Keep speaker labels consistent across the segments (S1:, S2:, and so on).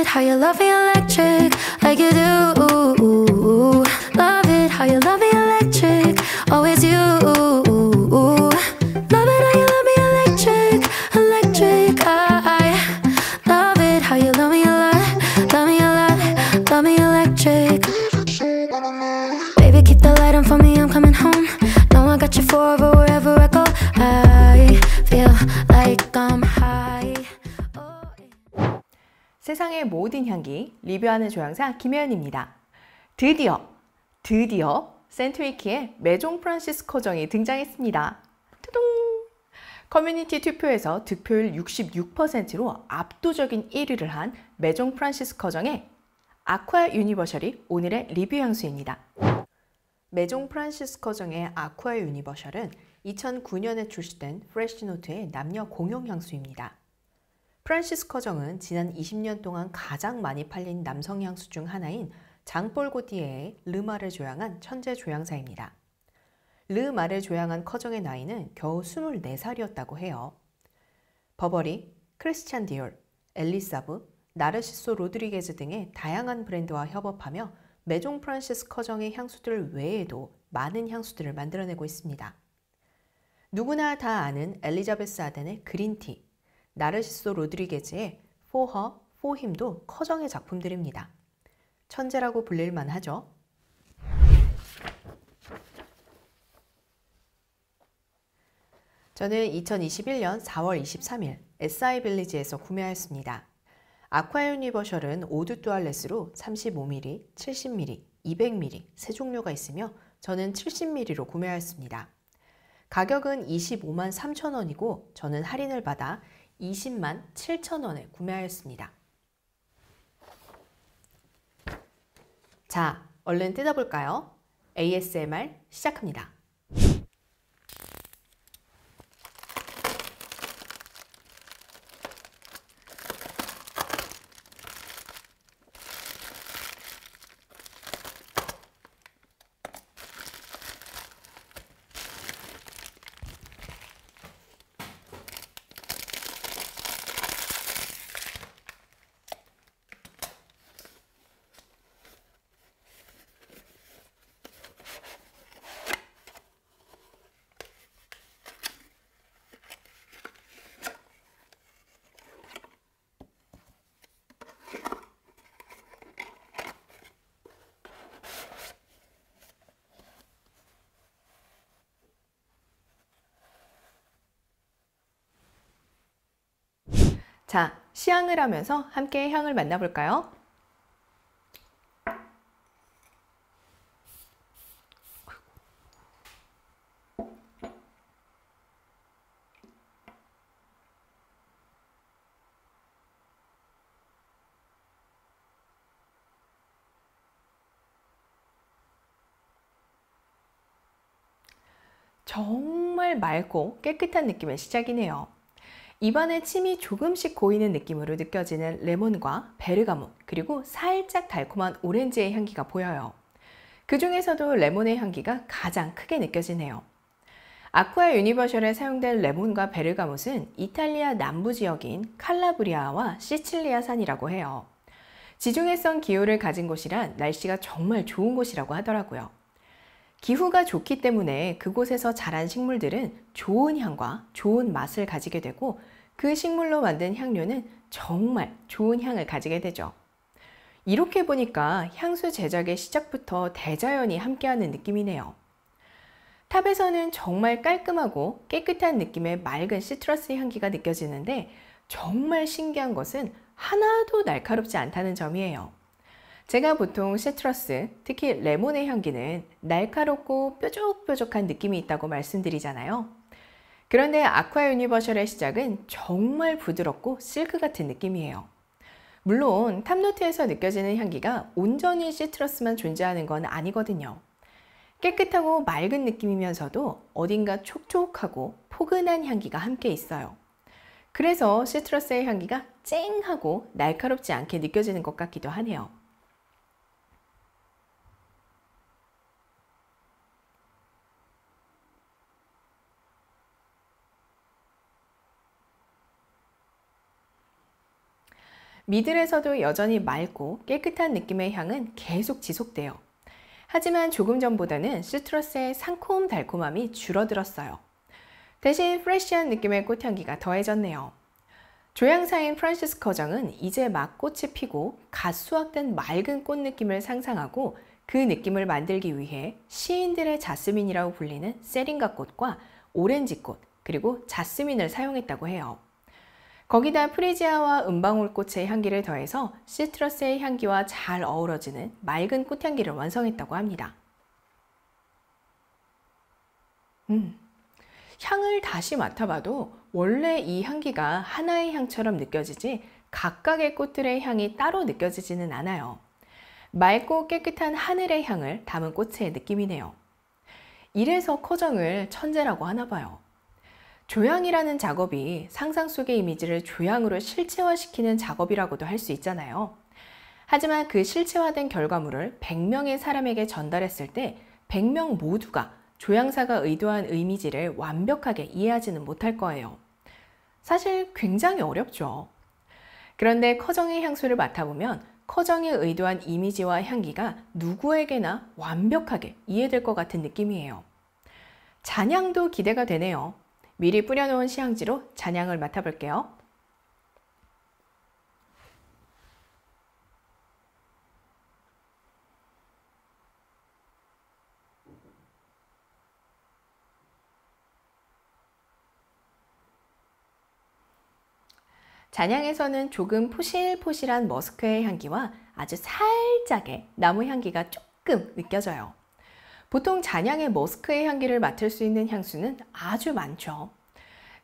S1: it how you love me electric like you do.
S2: 세상의 모든 향기 리뷰하는 조향사 김혜연입니다. 드디어 드디어 센트위키의 메종 프란시스 커정이 등장했습니다. 투둥! 커뮤니티 투표에서 득표율 66%로 압도적인 1위를 한 메종 프란시스 커정의 아쿠아 유니버셜이 오늘의 리뷰 향수입니다. 메종 프란시스 커정의 아쿠아 유니버셜은 2009년에 출시된 fresh note의 남녀 공용 향수입니다. 프란시스 커정은 지난 20년 동안 가장 많이 팔린 남성 향수 중 하나인 장 폴 고티에의 르말을 조향한 천재 조향사입니다. 르말을 조향한 커정의 나이는 겨우 24살이었다고 해요. 버버리, 크리스찬 디올, 엘리 사브, 나르시소 로드리게즈 등의 다양한 브랜드와 협업하며 메종 프란시스 커정의 향수들 외에도 많은 향수들을 만들어내고 있습니다. 누구나 다 아는 엘리자베스 아덴의 Green Tea, 나르시소 로드리게즈의 포허, 포힘도 커정의 작품들입니다. 천재라고 불릴만 하죠. 저는 2021년 4월 23일 SI 빌리지에서 구매하였습니다. 아쿠아 유니버셜은 eau de toilette으로 35mm, 70mm, 200mm 세 종류가 있으며 저는 70mm로 구매하였습니다. 가격은 25만 3천 원이고 저는 할인을 받아 20만 7천 원에 구매하였습니다. 자, 얼른 뜯어볼까요? ASMR 시작합니다. 자, 시향을 하면서 함께 향을 만나볼까요? 정말 맑고 깨끗한 느낌의 시작이네요. 입안에 침이 조금씩 고이는 느낌으로 느껴지는 레몬과 베르가못 그리고 살짝 달콤한 오렌지의 향기가 보여요. 그 중에서도 레몬의 향기가 가장 크게 느껴지네요. 아쿠아 유니버셜에 사용된 레몬과 베르가못은 이탈리아 남부 지역인 칼라브리아와 시칠리아 산이라고 해요. 지중해성 기후를 가진 곳이란 날씨가 정말 좋은 곳이라고 하더라고요. 기후가 좋기 때문에 그곳에서 자란 식물들은 좋은 향과 좋은 맛을 가지게 되고 그 식물로 만든 향료는 정말 좋은 향을 가지게 되죠. 이렇게 보니까 향수 제작의 시작부터 대자연이 함께하는 느낌이네요. 탑에서는 정말 깔끔하고 깨끗한 느낌의 맑은 시트러스 향기가 느껴지는데 정말 신기한 것은 하나도 날카롭지 않다는 점이에요. 제가 보통 시트러스, 특히 레몬의 향기는 날카롭고 뾰족뾰족한 느낌이 있다고 말씀드리잖아요. 그런데 아쿠아 유니버셜의 시작은 정말 부드럽고 실크 같은 느낌이에요. 물론 top note에서 느껴지는 향기가 온전히 citrus만 존재하는 건 아니거든요. 깨끗하고 맑은 느낌이면서도 어딘가 촉촉하고 포근한 향기가 함께 있어요. 그래서 citrus의 향기가 쨍하고 날카롭지 않게 느껴지는 것 같기도 하네요. middle에서도 여전히 맑고 깨끗한 느낌의 향은 계속 지속돼요. 하지만 조금 전보다는 citrus의 상콤 달콤함이 줄어들었어요. 대신 fresh한 느낌의 꽃향기가 더해졌네요. 조향사인 프란시스 커정은 이제 막 꽃이 피고 갓 수확된 맑은 꽃 느낌을 상상하고 그 느낌을 만들기 위해 시인들의 자스민이라고 불리는 세링가 꽃과 오렌지 꽃, 그리고 자스민을 사용했다고 해요. 거기다 프리지아와 은방울꽃의 향기를 더해서 시트러스의 향기와 잘 어우러지는 맑은 꽃향기를 완성했다고 합니다. 음, 향을 다시 맡아봐도 원래 이 향기가 하나의 향처럼 느껴지지 각각의 꽃들의 향이 따로 느껴지지는 않아요. 맑고 깨끗한 하늘의 향을 담은 꽃의 느낌이네요. 이래서 코정을 천재라고 하나 봐요. 조향이라는 작업이 상상 속의 이미지를 조향으로 실체화시키는 작업이라고도 할 수 있잖아요. 하지만 그 실체화된 결과물을 100명의 사람에게 전달했을 때 100명 모두가 조향사가 의도한 이미지를 완벽하게 이해하지는 못할 거예요. 사실 굉장히 어렵죠. 그런데 커정의 향수를 맡아보면 커정이 의도한 이미지와 향기가 누구에게나 완벽하게 이해될 것 같은 느낌이에요. 잔향도 기대가 되네요. 미리 뿌려놓은 시향지로 잔향을 맡아볼게요. 잔향에서는 조금 포실포실한 머스크의 향기와 아주 살짝의 나무 향기가 조금 느껴져요. 보통 잔향의 머스크의 향기를 맡을 수 있는 향수는 아주 많죠.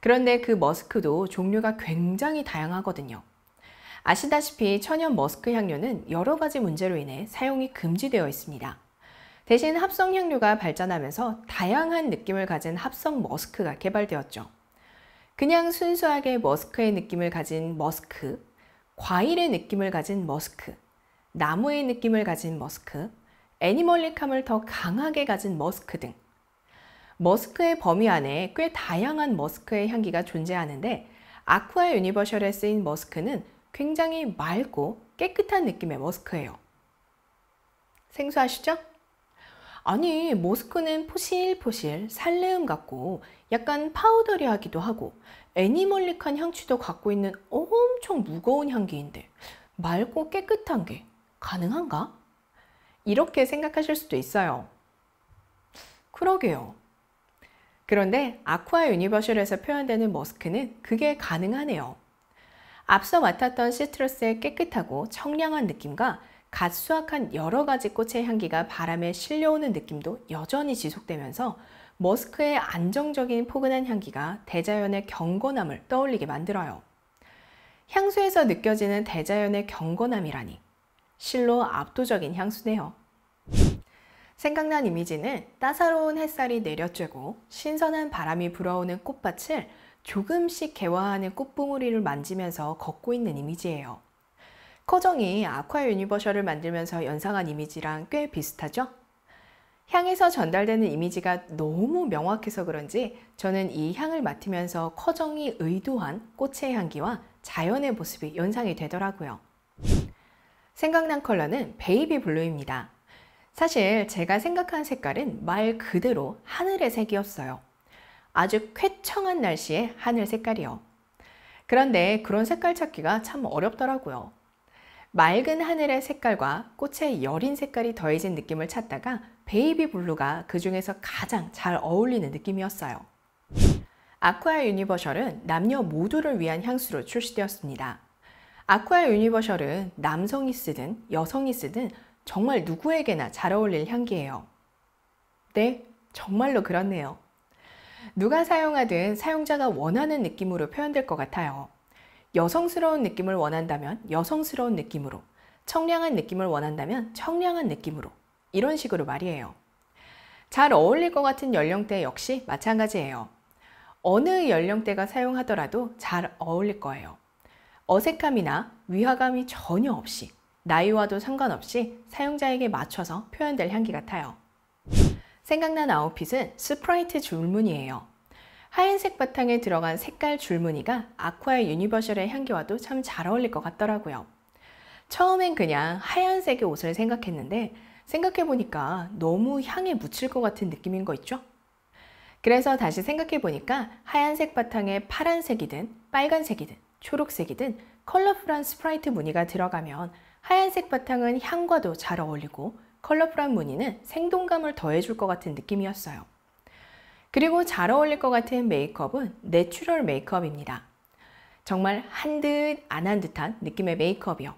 S2: 그런데 그 머스크도 종류가 굉장히 다양하거든요. 아시다시피 천연 머스크 향료는 여러 가지 문제로 인해 사용이 금지되어 있습니다. 대신 합성 향료가 발전하면서 다양한 느낌을 가진 합성 머스크가 개발되었죠. 그냥 순수하게 머스크의 느낌을 가진 머스크, 과일의 느낌을 가진 머스크, 나무의 느낌을 가진 머스크, animalic함을 더 강하게 가진 머스크 등 머스크의 범위 안에 꽤 다양한 머스크의 향기가 존재하는데 아쿠아 유니버셜에 쓰인 머스크는 굉장히 맑고 깨끗한 느낌의 머스크예요. 생소하시죠? 아니, 머스크는 포실포실 살내음 같고 약간 powdery하기도 하고 animalic한 향취도 갖고 있는 엄청 무거운 향기인데 맑고 깨끗한 게 가능한가? 이렇게 생각하실 수도 있어요. 그러게요. 그런데 아쿠아 유니버셜에서 표현되는 머스크는 그게 가능하네요. 앞서 맡았던 시트러스의 깨끗하고 청량한 느낌과 갓 수확한 여러 가지 꽃의 향기가 바람에 실려오는 느낌도 여전히 지속되면서 머스크의 안정적인 포근한 향기가 대자연의 경건함을 떠올리게 만들어요. 향수에서 느껴지는 대자연의 경건함이라니 실로 압도적인 향수네요. 생각난 이미지는 따사로운 햇살이 내려쬐고 신선한 바람이 불어오는 꽃밭을 조금씩 개화하는 꽃봉오리를 만지면서 걷고 있는 이미지예요. 커정이 아쿠아 유니버셜을 만들면서 연상한 이미지랑 꽤 비슷하죠? 향에서 전달되는 이미지가 너무 명확해서 그런지 저는 이 향을 맡으면서 커정이 의도한 꽃의 향기와 자연의 모습이 연상이 되더라고요. 생각난 컬러는 baby blue입니다. 사실 제가 생각한 색깔은 말 그대로 하늘의 색이었어요. 아주 쾌청한 날씨의 하늘 색깔이요. 그런데 그런 색깔 찾기가 참 어렵더라고요. 맑은 하늘의 색깔과 꽃의 여린 색깔이 더해진 느낌을 찾다가 baby blue가 그 중에서 가장 잘 어울리는 느낌이었어요. 아쿠아 유니버셜은 남녀 모두를 위한 향수로 출시되었습니다. 아쿠아 유니버셜은 남성이 쓰든 여성이 쓰든 정말 누구에게나 잘 어울릴 향기예요. 네, 정말로 그렇네요. 누가 사용하든 사용자가 원하는 느낌으로 표현될 것 같아요. 여성스러운 느낌을 원한다면 여성스러운 느낌으로, 청량한 느낌을 원한다면 청량한 느낌으로, 이런 식으로 말이에요. 잘 어울릴 것 같은 연령대 역시 마찬가지예요. 어느 연령대가 사용하더라도 잘 어울릴 거예요. 어색함이나 위화감이 전혀 없이 나이와도 상관없이 사용자에게 맞춰서 표현될 향기 같아요. 생각난 outfit은 스트라이프 줄무늬예요. 하얀색 바탕에 들어간 색깔 줄무늬가 아쿠아 유니버셜의 향기와도 참 잘 어울릴 것 같더라고요. 처음엔 그냥 하얀색의 옷을 생각했는데 생각해보니까 너무 향에 묻힐 것 같은 느낌인 거 있죠? 그래서 다시 생각해보니까 하얀색 바탕에 파란색이든 빨간색이든 초록색이든 컬러풀한 스트라이프 무늬가 들어가면 하얀색 바탕은 향과도 잘 어울리고 컬러풀한 무늬는 생동감을 더해줄 것 같은 느낌이었어요. 그리고 잘 어울릴 것 같은 메이크업은 내추럴 메이크업입니다. 정말 한 듯 안 한 듯한 느낌의 메이크업이요.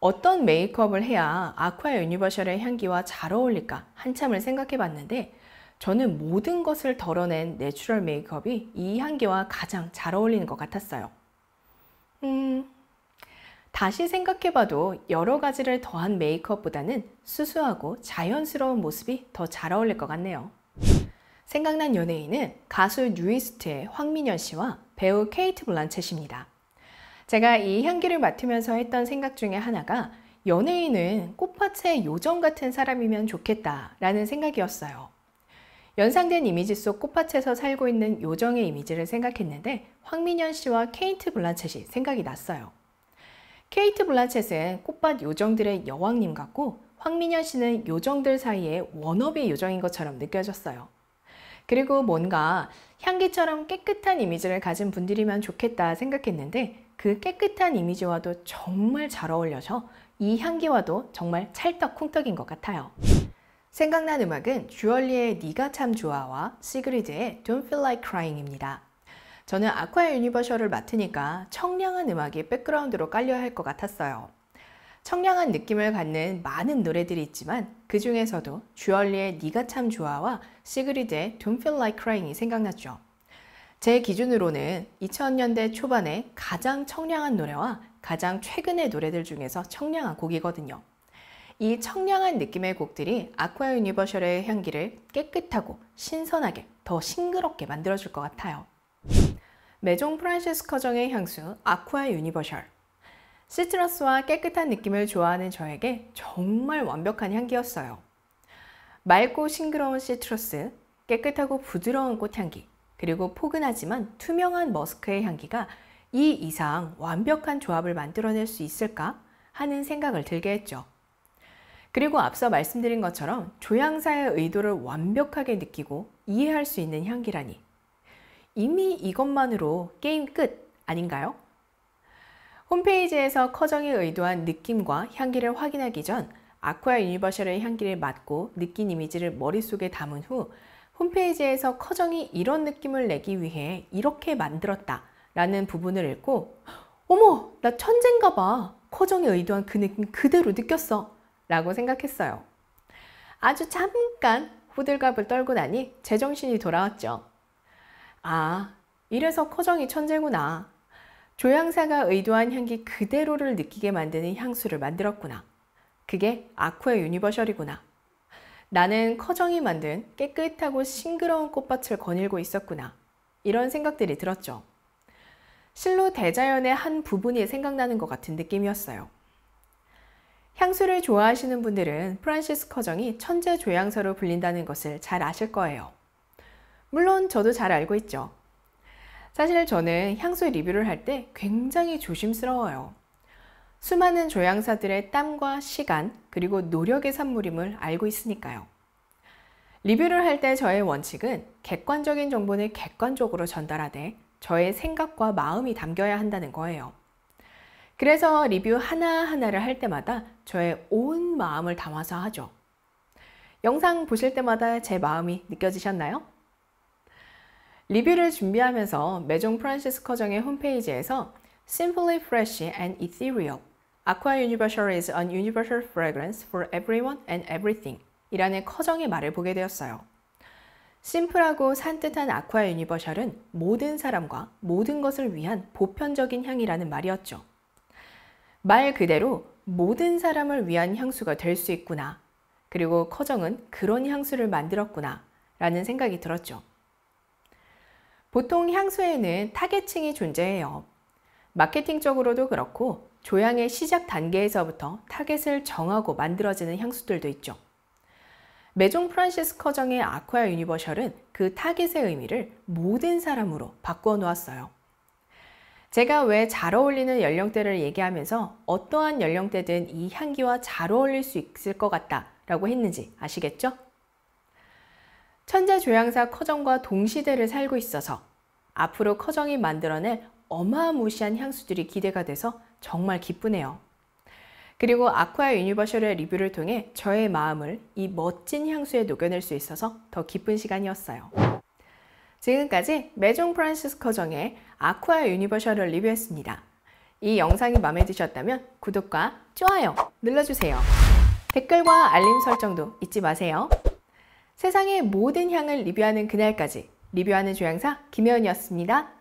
S2: 어떤 메이크업을 해야 아쿠아 유니버셜의 향기와 잘 어울릴까 한참을 생각해 봤는데 저는 모든 것을 덜어낸 내추럴 메이크업이 이 향기와 가장 잘 어울리는 것 같았어요. 음, 다시 생각해봐도 여러 가지를 더한 메이크업보다는 수수하고 자연스러운 모습이 더 잘 어울릴 것 같네요. 생각난 연예인은 가수 뉴이스트의 황민현 씨와 배우 케이트 블란쳇입니다. 제가 이 향기를 맡으면서 했던 생각 중에 하나가 연예인은 꽃밭의 요정 같은 사람이면 좋겠다라는 생각이었어요. 연상된 이미지 속 꽃밭에서 살고 있는 요정의 이미지를 생각했는데 황민현 씨와 케이트 블란쳇이 생각이 났어요. 케이트 블란쳇은 꽃밭 요정들의 여왕님 같고 황민현 씨는 요정들 사이에 워너비 요정인 것처럼 느껴졌어요. 그리고 뭔가 향기처럼 깨끗한 이미지를 가진 분들이면 좋겠다 생각했는데 그 깨끗한 이미지와도 정말 잘 어울려서 이 향기와도 정말 찰떡쿵떡인 것 같아요. 생각난 음악은 주얼리의 니가 참 좋아와 시그리드의 Don't Feel Like Crying입니다. 저는 아쿠아 유니버셜을 맡으니까 청량한 음악이 백그라운드로 깔려야 할 것 같았어요. 청량한 느낌을 갖는 많은 노래들이 있지만 그 중에서도 주얼리의 니가 참 좋아와 시그리드의 Don't Feel Like Crying이 생각났죠. 제 기준으로는 2000년대 초반에 가장 청량한 노래와 가장 최근의 노래들 중에서 청량한 곡이거든요. 이 청량한 느낌의 곡들이 아쿠아 유니버셜의 향기를 깨끗하고 신선하게 더 싱그럽게 만들어줄 것 같아요. 메종 프란시스 커정의 향수 아쿠아 유니버셜 시트러스와 깨끗한 느낌을 좋아하는 저에게 정말 완벽한 향기였어요. 맑고 싱그러운 시트러스, 깨끗하고 부드러운 꽃향기, 그리고 포근하지만 투명한 머스크의 향기가 이 이상 완벽한 조합을 만들어낼 수 있을까 하는 생각을 들게 했죠. 그리고 앞서 말씀드린 것처럼 조향사의 의도를 완벽하게 느끼고 이해할 수 있는 향기라니. 이미 이것만으로 게임 끝 아닌가요? 홈페이지에서 커정이 의도한 느낌과 향기를 확인하기 전 아쿠아 유니버셜의 향기를 맡고 느낀 이미지를 머릿속에 담은 후 홈페이지에서 커정이 이런 느낌을 내기 위해 이렇게 만들었다 라는 부분을 읽고 어머 나 천재인가 봐. 커정이 의도한 그 느낌 그대로 느꼈어 라고 생각했어요. 아주 잠깐 호들갑을 떨고 나니 제정신이 돌아왔죠. 아, 이래서 커정이 천재구나. 조향사가 의도한 향기 그대로를 느끼게 만드는 향수를 만들었구나. 그게 아쿠아 유니버셜이구나. 나는 커정이 만든 깨끗하고 싱그러운 꽃밭을 거닐고 있었구나. 이런 생각들이 들었죠. 실로 대자연의 한 부분이 생각나는 것 같은 느낌이었어요. 향수를 좋아하시는 분들은 프란시스 커정이 천재 조향사로 불린다는 것을 잘 아실 거예요. 물론 저도 잘 알고 있죠. 사실 저는 향수 리뷰를 할 때 굉장히 조심스러워요. 수많은 조향사들의 땀과 시간, 그리고 노력의 산물임을 알고 있으니까요. 리뷰를 할 때 저의 원칙은 객관적인 정보는 객관적으로 전달하되 저의 생각과 마음이 담겨야 한다는 거예요. 그래서 리뷰 하나하나를 할 때마다 저의 온 마음을 담아서 하죠. 영상 보실 때마다 제 마음이 느껴지셨나요? 리뷰를 준비하면서 메종 프란시스커 정의 홈페이지에서 Simply Fresh and Ethereal Aqua Universal is an universal fragrance for everyone and everything 이라는 커정의 말을 보게 되었어요. 심플하고 산뜻한 아쿠아 유니버셜은 모든 사람과 모든 것을 위한 보편적인 향이라는 말이었죠. 말 그대로 모든 사람을 위한 향수가 될 수 있구나. 그리고 커정은 그런 향수를 만들었구나. 라는 생각이 들었죠. 보통 향수에는 타겟층이 존재해요. 마케팅적으로도 그렇고 조향의 시작 단계에서부터 타겟을 정하고 만들어지는 향수들도 있죠. 메종 프란시스 커정의 아쿠아 유니버셜은 그 타겟의 의미를 모든 사람으로 바꾸어 놓았어요. 제가 왜 잘 어울리는 연령대를 얘기하면서 어떠한 연령대든 이 향기와 잘 어울릴 수 있을 것 같다 라고 했는지 아시겠죠? 천재 조향사 커정과 동시대를 살고 있어서 앞으로 커정이 만들어낼 어마무시한 향수들이 기대가 돼서 정말 기쁘네요. 그리고 아쿠아 유니버셜의 리뷰를 통해 저의 마음을 이 멋진 향수에 녹여낼 수 있어서 더 기쁜 시간이었어요. 지금까지 메종 프란시스 커정의 아쿠아 유니버셜을 리뷰했습니다. 이 영상이 마음에 드셨다면 구독과 좋아요 눌러주세요. 댓글과 알림 설정도 잊지 마세요. 세상의 모든 향을 리뷰하는 그날까지 리뷰하는 조향사 김혜연이었습니다.